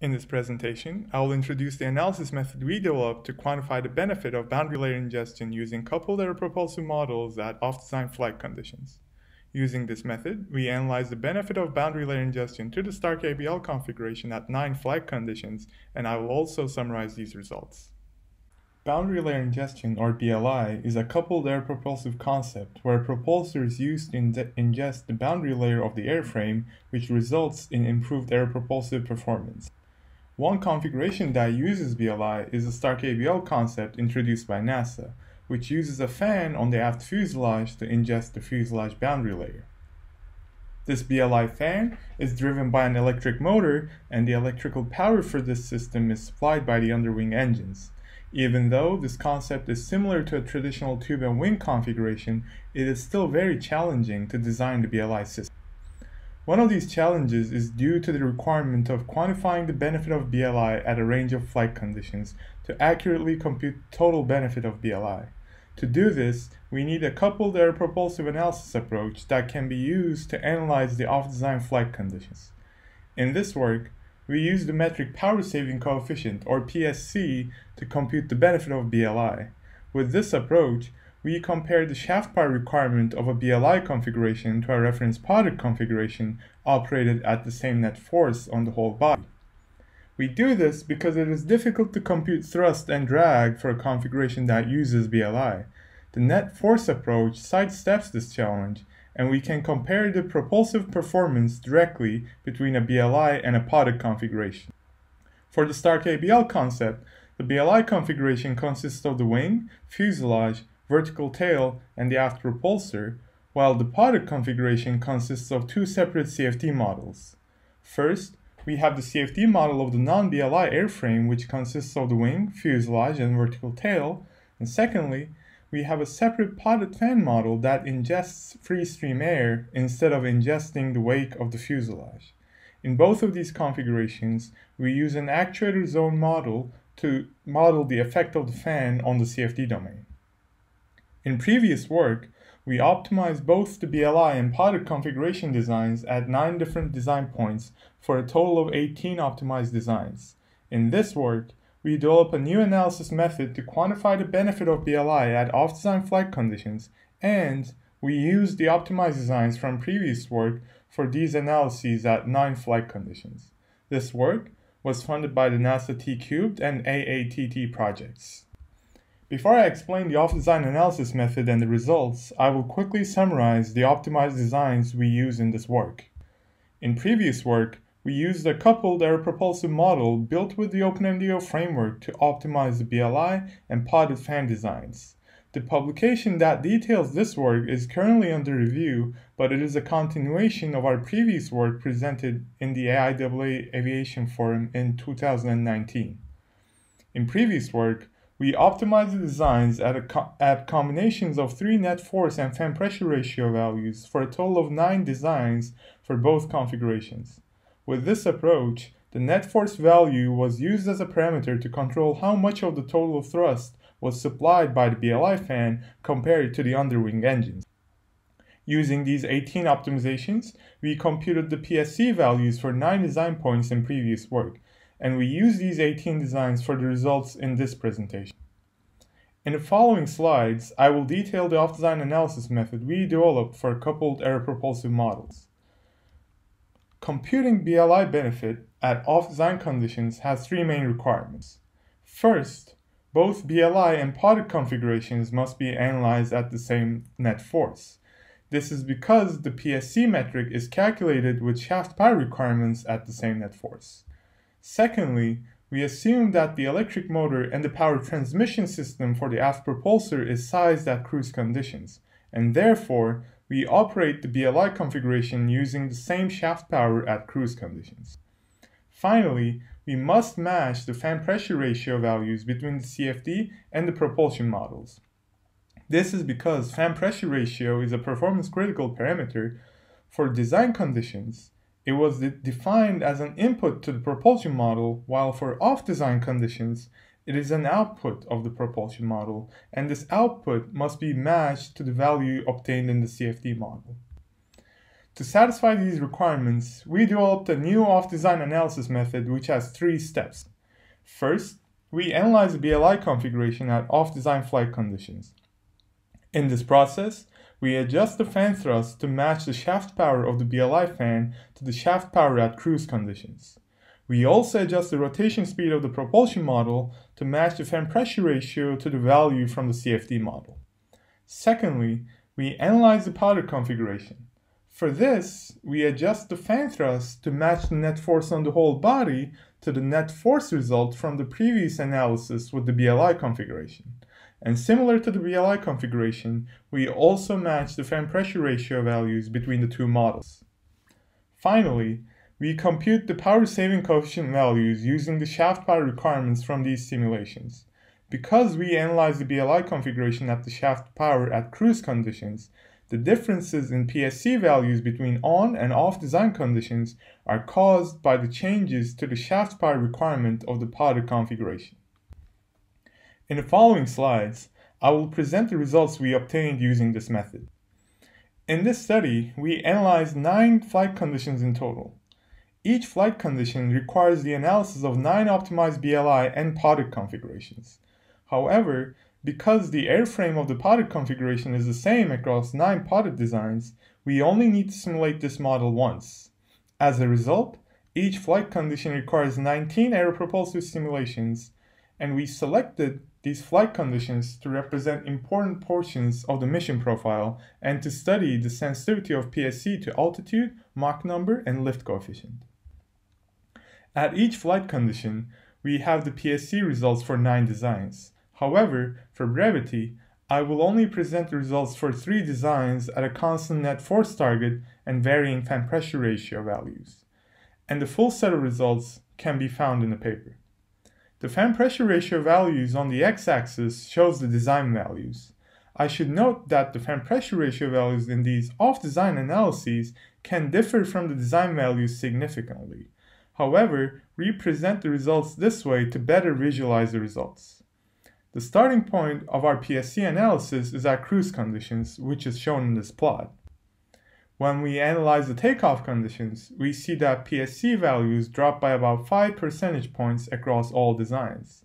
In this presentation, I will introduce the analysis method we developed to quantify the benefit of boundary layer ingestion using coupled aeropropulsive models at off-design flight conditions. Using this method, we analyze the benefit of boundary layer ingestion to the STARC-ABL configuration at 9 flight conditions, and I will also summarize these results. Boundary layer ingestion, or BLI, is a coupled aeropropulsive concept where a propulsor is used to ingest the boundary layer of the airframe, which results in improved aeropropulsive performance. One configuration that uses BLI is the STARC-ABL concept introduced by NASA, which uses a fan on the aft fuselage to ingest the fuselage boundary layer. This BLI fan is driven by an electric motor, and the electrical power for this system is supplied by the underwing engines. Even though this concept is similar to a traditional tube and wing configuration, it is still very challenging to design the BLI system. One of these challenges is due to the requirement of quantifying the benefit of BLI at a range of flight conditions to accurately compute total benefit of BLI. To do this, we need a coupled aeropropulsive analysis approach that can be used to analyze the off-design flight conditions. In this work, we use the metric power saving coefficient, or PSC, to compute the benefit of BLI. With this approach, we compare the shaft power requirement of a BLI configuration to a reference podded configuration operated at the same net force on the whole body. We do this because it is difficult to compute thrust and drag for a configuration that uses BLI. The net force approach sidesteps this challenge, and we can compare the propulsive performance directly between a BLI and a podded configuration. For the STARC-ABL concept, the BLI configuration consists of the wing, fuselage, vertical tail, and the aft propulsor, while the podded configuration consists of two separate CFD models. First, we have the CFD model of the non-BLI airframe which consists of the wing, fuselage, and vertical tail, and secondly, we have a separate podded fan model that ingests free stream air instead of ingesting the wake of the fuselage. In both of these configurations, we use an actuator zone model to model the effect of the fan on the CFD domain. In previous work, we optimized both the BLI and podded configuration designs at 9 different design points for a total of 18 optimized designs. In this work, we develop a new analysis method to quantify the benefit of BLI at off-design flight conditions, and we use the optimized designs from previous work for these analyses at 9 flight conditions. This work was funded by the NASA T-Cubed and AATT projects. Before I explain the off-design analysis method and the results, I will quickly summarize the optimized designs we use in this work. In previous work, we used a coupled aeropropulsive model built with the OpenMDAO framework to optimize the BLI and podded fan designs. The publication that details this work is currently under review, but it is a continuation of our previous work presented in the AIAA Aviation Forum in 2019. In previous work, we optimize the designs at, co at combinations of three net force and fan pressure ratio values for a total of nine designs for both configurations. With this approach, the net force value was used as a parameter to control how much of the total thrust was supplied by the BLI fan compared to the underwing engines. Using these 18 optimizations, we computed the PSC values for 9 design points in previous work, and we use these 18 designs for the results in this presentation. In the following slides, I will detail the off-design analysis method we developed for coupled aeropropulsive models. Computing BLI benefit at off-design conditions has three main requirements. First, both BLI and podded configurations must be analyzed at the same net force. This is because the PSC metric is calculated with shaft power requirements at the same net force. Secondly, we assume that the electric motor and the power transmission system for the aft propulsor is sized at cruise conditions, and therefore we operate the BLI configuration using the same shaft power at cruise conditions. Finally, we must match the fan pressure ratio values between the CFD and the propulsion models. This is because fan pressure ratio is a performance critical parameter for design conditions it was de defined as an input to the propulsion model, while for off-design conditions, it is an output of the propulsion model, and this output must be matched to the value obtained in the CFD model. To satisfy these requirements, we developed a new off-design analysis method which has three steps. First, we analyze the BLI configuration at off-design flight conditions. In this process, we adjust the fan thrust to match the shaft power of the BLI fan to the shaft power at cruise conditions. We also adjust the rotation speed of the propulsion model to match the fan pressure ratio to the value from the CFD model. Secondly, we analyze the podded configuration. For this, we adjust the fan thrust to match the net force on the whole body to the net force result from the previous analysis with the BLI configuration. And similar to the BLI configuration, we also match the fan pressure ratio values between the two models. Finally, we compute the power saving coefficient values using the shaft power requirements from these simulations. Because we analyze the BLI configuration at the shaft power at cruise conditions, the differences in PSC values between on and off design conditions are caused by the changes to the shaft power requirement of the podded configuration. In the following slides, I will present the results we obtained using this method. In this study, we analyzed nine flight conditions in total. Each flight condition requires the analysis of nine optimized BLI and podded configurations. However, because the airframe of the podded configuration is the same across 9 podded designs, we only need to simulate this model once. As a result, each flight condition requires 19 aeropropulsive simulations, and we selected these flight conditions to represent important portions of the mission profile and to study the sensitivity of PSC to altitude, Mach number, and lift coefficient. At each flight condition, we have the PSC results for 9 designs. However, for brevity, I will only present the results for three designs at a constant net force target and varying fan pressure ratio values. And the full set of results can be found in the paper. The fan pressure ratio values on the x-axis shows the design values. I should note that the fan pressure ratio values in these off-design analyses can differ from the design values significantly. However, we present the results this way to better visualize the results. The starting point of our PSC analysis is at cruise conditions, which is shown in this plot. When we analyze the takeoff conditions, we see that PSC values drop by about 5 percentage points across all designs.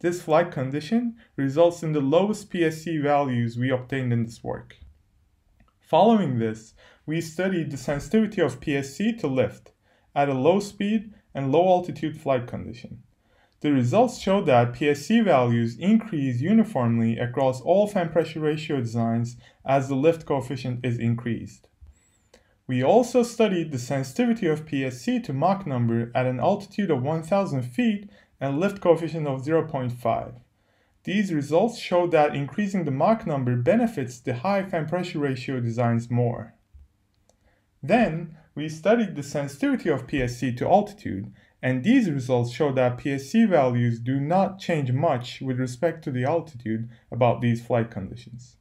This flight condition results in the lowest PSC values we obtained in this work. Following this, we studied the sensitivity of PSC to lift at a low speed and low altitude flight condition. The results show that PSC values increase uniformly across all fan pressure ratio designs as the lift coefficient is increased. We also studied the sensitivity of PSC to Mach number at an altitude of 1000 feet and lift coefficient of 0.5. These results show that increasing the Mach number benefits the high fan pressure ratio designs more. Then, we studied the sensitivity of PSC to altitude and these results show that PSC values do not change much with respect to the altitude about these flight conditions.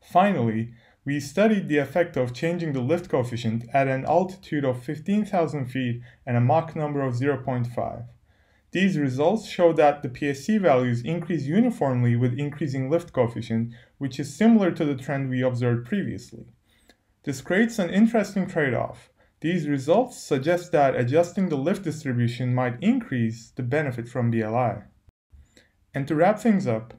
Finally, we studied the effect of changing the lift coefficient at an altitude of 15,000 feet and a Mach number of 0.5. These results show that the PSC values increase uniformly with increasing lift coefficient, which is similar to the trend we observed previously. This creates an interesting trade-off. These results suggest that adjusting the lift distribution might increase the benefit from BLI. And to wrap things up,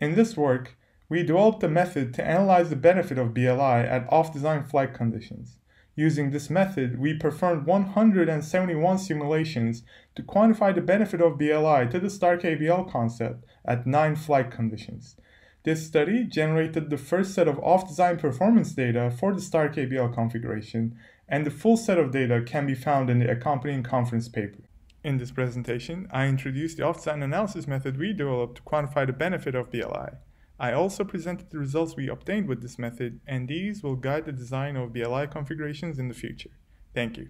in this work, we developed a method to analyze the benefit of BLI at off-design flight conditions. Using this method, we performed 171 simulations to quantify the benefit of BLI to the STARC-ABL concept at 9 flight conditions. This study generated the first set of off-design performance data for the STARC-ABL configuration and the full set of data can be found in the accompanying conference paper. In this presentation, I introduced the off-design analysis method we developed to quantify the benefit of BLI. I also presented the results we obtained with this method, and these will guide the design of BLI configurations in the future. Thank you.